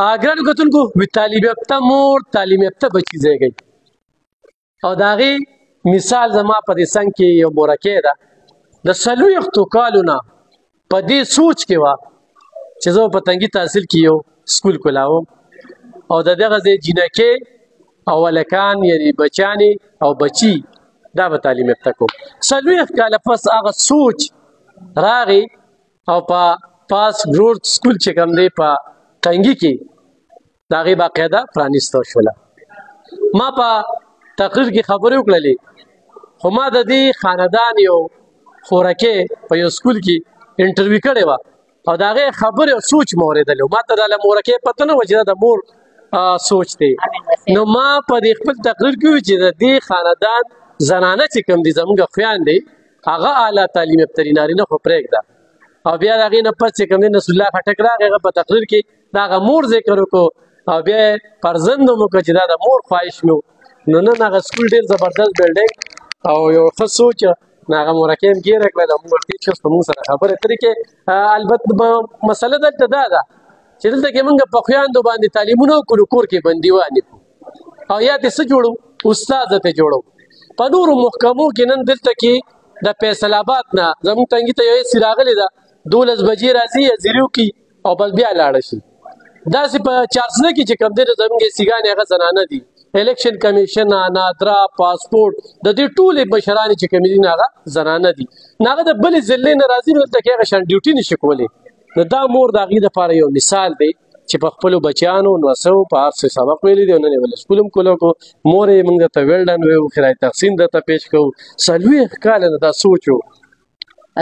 اګران کوتن کو وی طالب یافته مور تعلیم یافته بچی زیږی او داغي مثال زما په دې څنګه کې یو مورکه ده د سلو یختو کالونه په دې سوچ کې وا چې زه په تنګي تحصیل کې یو سکول کولاو او د دغه ځای جنکه او ولکان یعنی بچانی او بچی دا به تعلیم یافته کو سلو یخت کاله پس هغه سوچ راغی او په پاس روډ سکول چې کوم دی په ټنګي کې دا غي باقاعده پرانیستو شوله ما په تقریر کې خبرې وکړلې خو ما د دې خاندان یو خورکه په یو سکول کې انټرویو کړې و او دا غي خبره او سوچ موریدل ما ته د مورکه پته نه وجه د مور سوچ دی نو ما په خپل تقریر کې چې د دې خاندان زنانه چې کوم دي زموږ خويان دي هغه اعلی تعلیم یافته نارینه خو پرېږده او بیا هغه نه پس چې کوم نسل الله خټک راغی هغه په تقریر کې دا مور ذکر وکړو او بیا فرزند مو کچ دا د مور خواهش مو نو نن هغه سکول ډیر زبردست بلډینګ او یو ښه سوچ ناغه مرکم ګیر کړل موږ ټیک شوس په موږ سره خبره ترې کې البته مسله دلته دا ده چې دلته کې موږ په خویاندو باندې تعلیمونه کولو کور کې بندیوانې کو او یا به څه جوړو استاد ته جوړو په نور محکمو کې نن دلته کې د فیصل آباد نه زموږ تنګي ته یو سراغلی ده دولس بجې راځي یا زیرو کې او بل بیا لاړ شي دا سه په چارسنه کې چې کم دې زموږ سیګان هغه زنانه دي الیکشن کمیشن نادرا پاسپورت د دې ټولې مشران چې کمیدین هغه زنانه دي ناغه د بل ضلع نه راځي نو ته کې غشن ډیوټي نشي کولای نو دا مور د غي د پاره یو مثال دی چې په خپل بچیانو نو سو په هر څه سبق ویل دي نن ول سکول هم کولو کو مور یې موږ ته ویلډن ویو خدای تقسیم د ته پیش کو سلوي ښکال نه دا سوچو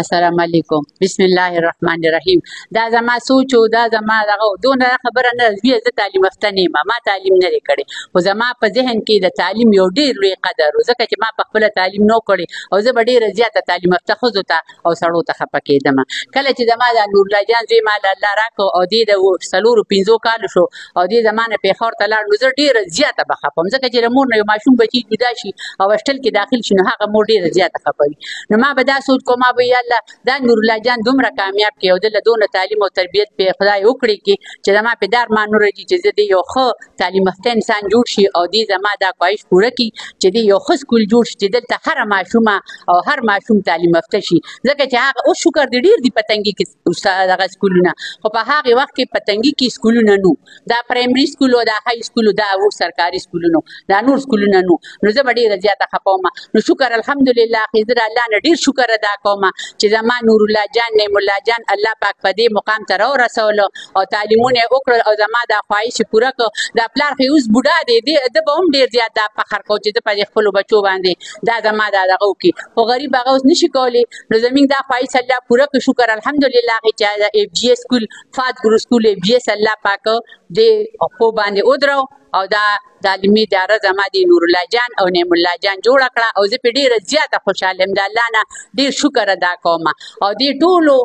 السلام علیکم بسم الله الرحمن الرحیم دا زما سوچ او دا زما دغه دونه خبره نه زوی زه تعلیم یافته نه ما ما تعلیم نه کړي خو زما په ذهن کې د تعلیم یو ډیر لوی قدر ځکه چې ما په خپل تعلیم نو کړي او زه ډیر زیاته تعلیم یافته خو زه او سړو ته خپه کېدم کله چې زما د نور الله جان زوی ما له الله راکړو او دې د څلورو پنځو کالو شو او دې زما نه پېښور ته لاړ نو زه ډېره زیاته به خپه وم ځکه چې له مور نه یو ماشوم بچي جدا شي او هاسټل کې داخل شي نو هغه مور ډېره زیاته خپه وي نو ما به دا سوچ کوم ما به یا الله دا نور الله جان دومره کامیاب کړي او د له دونه تعلیم او تربیت په خدای وکړي کې چې زما په دار ما نور چې زه دې یو ښه تعلیم یافته انسان جوړ شي او دې زما دا خواهش پوره کړي چې دې یو ښه سکول جوړ شي چې دلته هر ماشومه او هر ماشوم تعلیم یافته شي ځکه چې هغه اوس شکر دې ډیر دی پتنګي کې استاد هغه سکولونه خو په هغه وخت کې پتنګي کې سکولونه نو دا پرایمري سکول او دا های سکول دا او سرکاري سکولونه دا نور سکولونه نو نو زه به ډېره زیاته خپه وم نو شکر الحمدلله خې زه الله نه ډېر شکر ادا کوم چې زما نور الله جان نعیم الله جان الله پاک په دې مقام ته راورسول او تعلیمونه یې وکړل او زما دا خواهش یې پوره کړ دا پلار خې اوس بوډا دی دی ده به هم ډېر زیات دا فخر کو چې زه په دې خپلو بچو باندې دا زما دا دغه وکړي خو غریب هغه اوس نشي کولی نو زموږ دا خواهش الله پوره کړ شکر الحمدلله خې چې دا ایف جي سکول فات ګرو سکول ایف جي الله پاک دې خو باندې ودرو او دا دا علمي اداره زما دی نورالله جان او نعیم الله جان جوړه کړه او زه په ډیره زیاته خوشاله یم د الله نه ډیر شکر ادا کوم او دې ټولو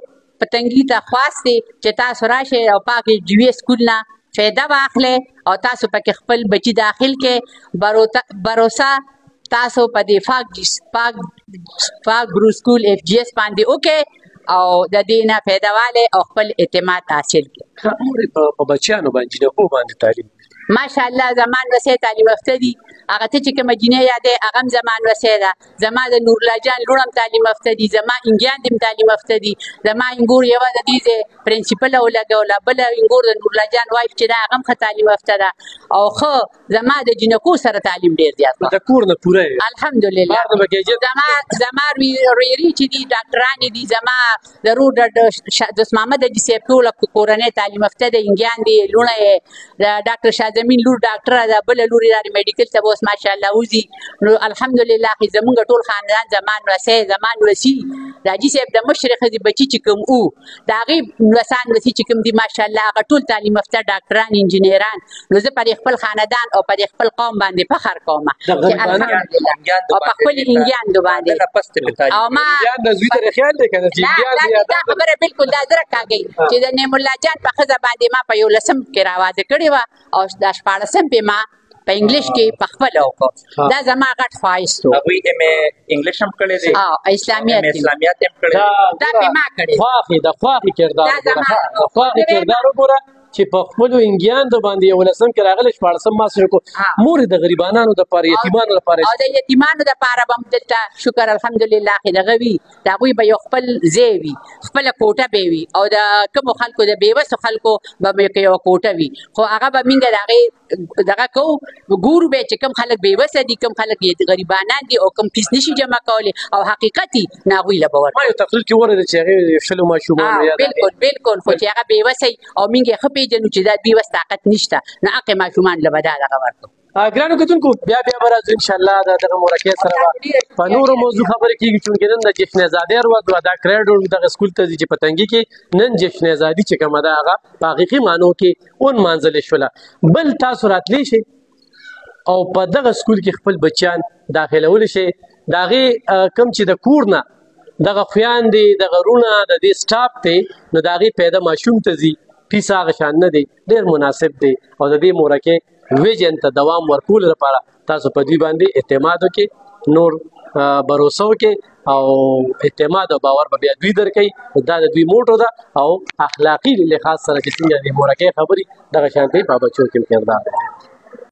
پتنګي ته خواست دی چې تاسو راشئ او پاکې جوی سکول نه فایده واخلئ او تاسو پکې خپل بچي داخل کړئ باروسه تاسو په دې فاک پاک پاک برو سکول اف جی اس باندې وکړئ او د دې نه پیداواله او خپل اعتماد حاصل کړي په بچیانو باندې نه په باندې تعلیم ماشاءالله زما نوسې تعلیم یافته دي هغه ته چې کومه جینۍ یادې هغه هم زما نوسې ده زما د نورالله جان لوڼ هم تعلیم یافته دي زما انګیان دې هم تعلیم یافته دي زما انګور یوه د دې ځای پرنسپله ولګوله بله انګور د نورالله جان وایف چې ده هغه هم ښه تعلیم یافته ده او ښه زما د جینکو سره تعلیم ډېر زیات نو ده د کور نه پوره یې الحمدلله بار نه به ګیجې زما زما ورویري چې دي ډاکټرانې دي زما د روډ دوست محمد د جسې ټول کورنۍ تعلیم افته د انګیان دی لونه د ډاکټر شازمین لور ډاکټر ده بل لوري د میډیکل ته اوس ماشاءالله وزي نو الحمدلله خې زمونږ ټول خاندان زمان وسه زمان وسی د جسې د مشرق دی بچی چې کوم او دا غي وسان وسی چې کوم دی ماشاءالله هغه ټول تعلیم افته ډاکټران انجنیران نو زه پر خپل خاندان او پر خپل قوم باندې فخر کوم چې الحمدلله او په خپل انګیان دو باندې او ما دا زوی ته خیال دی کنه چې انګیان دا خبره بالکل دا زره کاږي چې د نعم الله جان په خزه باندې ما په یو لسم کې راواده کړی و او د شپاړسم په ما په انګلیش کې په خپل وکړو دا زما غټ خواهش وو هغه یې مې انګلیش هم کړی دی او اسلامیت اسلامیت هم کړی دا به ما کړی خو دا خو کردار دا زما خو کردار وګوره چې په خپل انګیاندو باندې یو لسم کې راغلی شپاړسم ماس کو مور د غریبانو د پاره یتیمانو د پاره او د یتیمانو د پاره بم دلته شکر الحمدلله کې دغه وی دا غوي به یو خپل ځای وي خپل کوټه به وي او د کوم خلکو د بیوس خلکو به یو کوټه وي خو هغه به مینګه دغه دغه کو ګورو به چې کم خلک بې وسه دي کم خلک یې غریبانان دي او کم فیس نشي جمع کولی او حقیقت نه غوي لبور ما یو تقریر کې ورته چې هغه شلو ما شو باندې بالکل بالکل خو چې هغه بې وسه او مونږه خپې جنو چې دا بې وسه طاقت نشته نه هغه ما شومان لبدا دغه ورکو ګرانو کتونکو بیا بیا به راځو ان شاء الله دا دغه مرکه سره به په نورو موضوع خبرې کیږي چې نن د جشن ازادي ورو د دا کریډ دغه سکول ته چې پتنګي کې نن جشن ازادي چې کومه ده هغه په حقيقي معنی کې اون مانځل شوله بل تاسو راتلی شي او په دغه سکول کې خپل بچیان داخلول شي داغه کم چې د کور نه دغه خویان دی دغه رونه د دې سټاپ ته نو داغه پیدا ماشوم ته زی پیسه غشان نه دی ډیر مناسب دی او د دې مورکه ویژن ته دوام ورکول لپاره تاسو په دې باندې اعتماد وکي نور بروسو کې او اعتماد او باور به بیا دوی درکې دا د دوی موټو ده او اخلاقی لحاظ سره چې څنګه د مورکه خبري دغه شانتي په بچو کې کردار